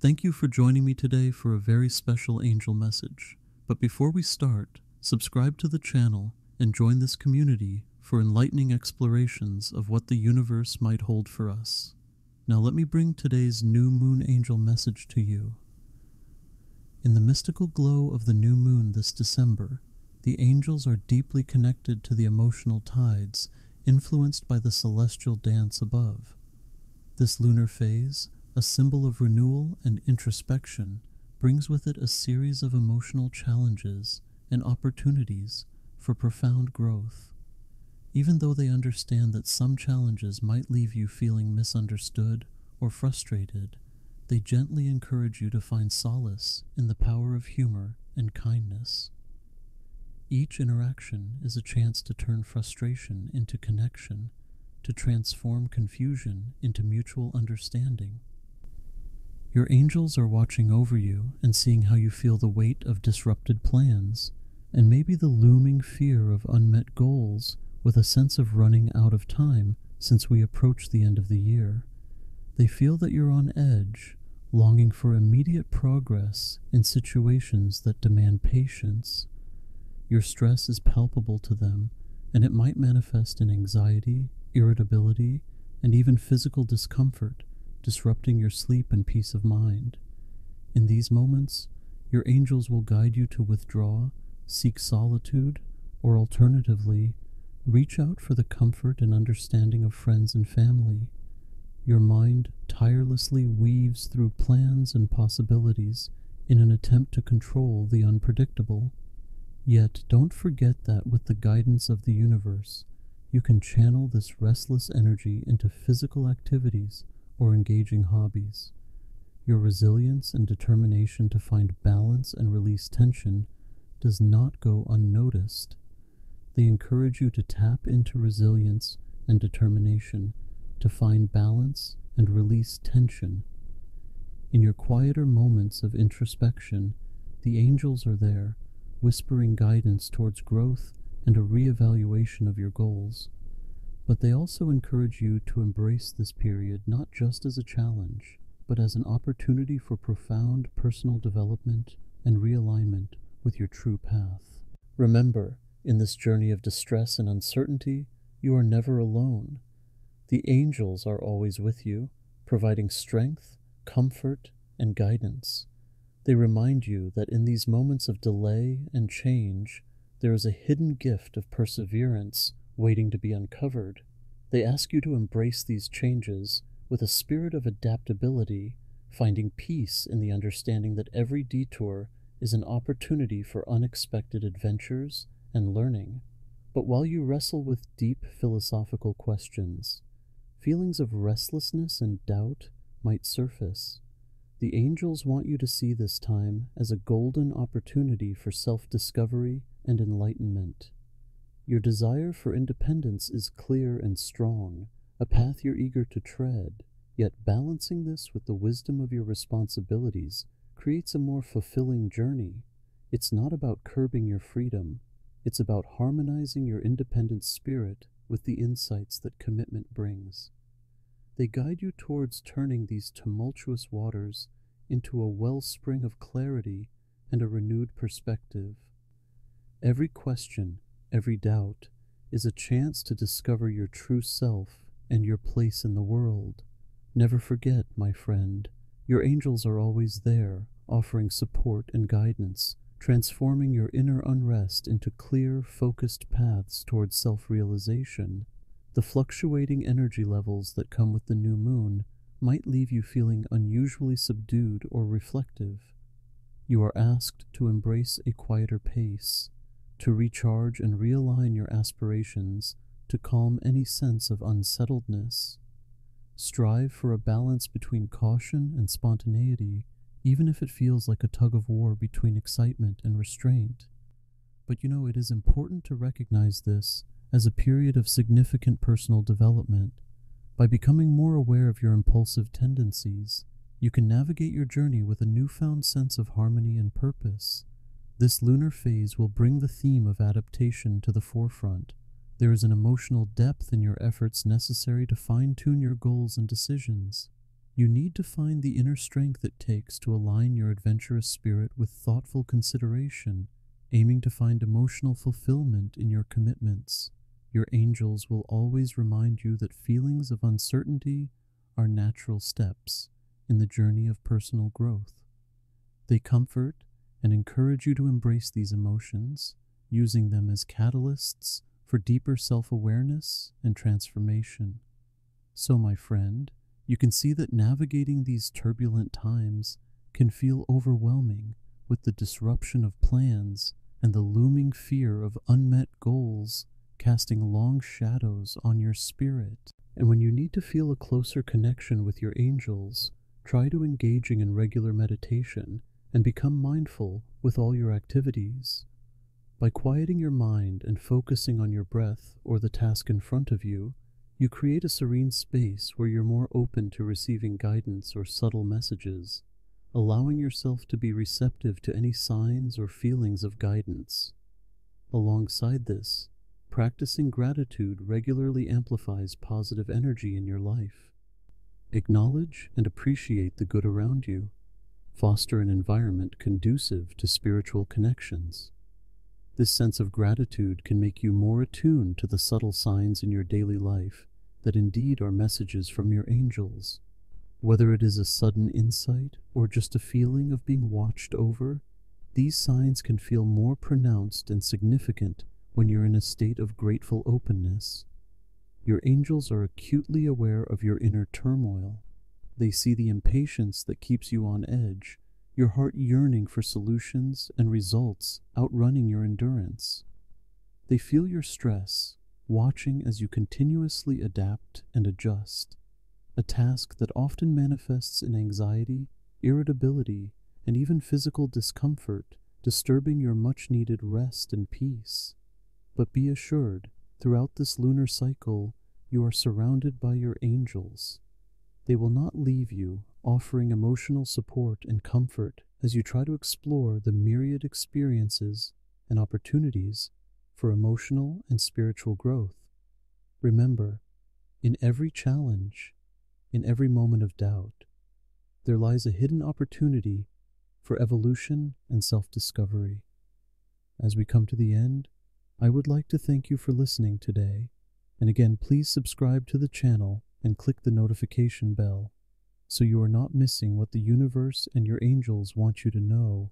Thank you for joining me today for a very special angel message. But before we start, subscribe to the channel and join this community for enlightening explorations of what the universe might hold for us. Now, let me bring today's new moon angel message to you. In the mystical glow of the new moon this December, the angels are deeply connected to the emotional tides influenced by the celestial dance above. This lunar phase, a symbol of renewal and introspection, brings with it a series of emotional challenges and opportunities for profound growth. Even though they understand that some challenges might leave you feeling misunderstood or frustrated, they gently encourage you to find solace in the power of humor and kindness. Each interaction is a chance to turn frustration into connection, to transform confusion into mutual understanding. Your angels are watching over you and seeing how you feel the weight of disrupted plans, and maybe the looming fear of unmet goals with a sense of running out of time since we approach the end of the year. They feel that you're on edge, longing for immediate progress in situations that demand patience. Your stress is palpable to them, and it might manifest in anxiety, irritability, and even physical discomfort, disrupting your sleep and peace of mind. In these moments, your angels will guide you to withdraw, seek solitude, or alternatively, reach out for the comfort and understanding of friends and family. Your mind tirelessly weaves through plans and possibilities in an attempt to control the unpredictable. Yet don't forget that with the guidance of the universe, you can channel this restless energy into physical activities or engaging hobbies. Your resilience and determination to find balance and release tension does not go unnoticed. They encourage you to tap into resilience and determination to find balance and release tension. In your quieter moments of introspection, the angels are there whispering guidance towards growth and a reevaluation of your goals. But they also encourage you to embrace this period not just as a challenge, but as an opportunity for profound personal development and realignment with your true path. Remember, in this journey of distress and uncertainty, you are never alone. The angels are always with you, providing strength, comfort, and guidance. They remind you that in these moments of delay and change, there is a hidden gift of perseverance waiting to be uncovered. They ask you to embrace these changes with a spirit of adaptability, finding peace in the understanding that every detour is an opportunity for unexpected adventures and learning. But while you wrestle with deep philosophical questions, feelings of restlessness and doubt might surface. The angels want you to see this time as a golden opportunity for self discovery and enlightenment. Your desire for independence is clear and strong, a path you're eager to tread, yet balancing this with the wisdom of your responsibilities creates a more fulfilling journey. It's not about curbing your freedom, it's about harmonizing your independent spirit with the insights that commitment brings. They guide you towards turning these tumultuous waters into a wellspring of clarity and a renewed perspective. Every question, every doubt, is a chance to discover your true self and your place in the world. Never forget, my friend, your angels are always there, offering support and guidance, transforming your inner unrest into clear, focused paths towards self realization. The fluctuating energy levels that come with the new moon might leave you feeling unusually subdued or reflective. You are asked to embrace a quieter pace, to recharge and realign your aspirations to calm any sense of unsettledness. Strive for a balance between caution and spontaneity, even if it feels like a tug of war between excitement and restraint. But you know, it is important to recognize this as a period of significant personal development. By becoming more aware of your impulsive tendencies, you can navigate your journey with a newfound sense of harmony and purpose. This lunar phase will bring the theme of adaptation to the forefront. There is an emotional depth in your efforts necessary to fine tune your goals and decisions. You need to find the inner strength it takes to align your adventurous spirit with thoughtful consideration, aiming to find emotional fulfillment in your commitments. Your angels will always remind you that feelings of uncertainty are natural steps in the journey of personal growth. They comfort and encourage you to embrace these emotions, using them as catalysts for deeper self awareness and transformation. So, my friend, you can see that navigating these turbulent times can feel overwhelming with the disruption of plans and the looming fear of unmet goals casting long shadows on your spirit. And when you need to feel a closer connection with your angels, try to engaging in regular meditation and become mindful with all your activities. By quieting your mind and focusing on your breath or the task in front of you, you create a serene space where you're more open to receiving guidance or subtle messages, allowing yourself to be receptive to any signs or feelings of guidance. Alongside this, practicing gratitude regularly amplifies positive energy in your life. Acknowledge and appreciate the good around you. Foster an environment conducive to spiritual connections. This sense of gratitude can make you more attuned to the subtle signs in your daily life that indeed are messages from your angels. Whether it is a sudden insight or just a feeling of being watched over, these signs can feel more pronounced and significant when you're in a state of grateful openness. Your angels are acutely aware of your inner turmoil. They see the impatience that keeps you on edge, your heart yearning for solutions and results outrunning your endurance. They feel your stress watching as you continuously adapt and adjust, a task that often manifests in anxiety, irritability, and even physical discomfort, disturbing your much needed rest and peace. But be assured, throughout this lunar cycle, you are surrounded by your angels. They will not leave you, offering emotional support and comfort as you try to explore the myriad experiences and opportunities for emotional and spiritual growth. Remember, in every challenge, in every moment of doubt, there lies a hidden opportunity for evolution and self discovery. As we come to the end, I would like to thank you for listening today, and again, please subscribe to the channel and click the notification bell so you are not missing what the universe and your angels want you to know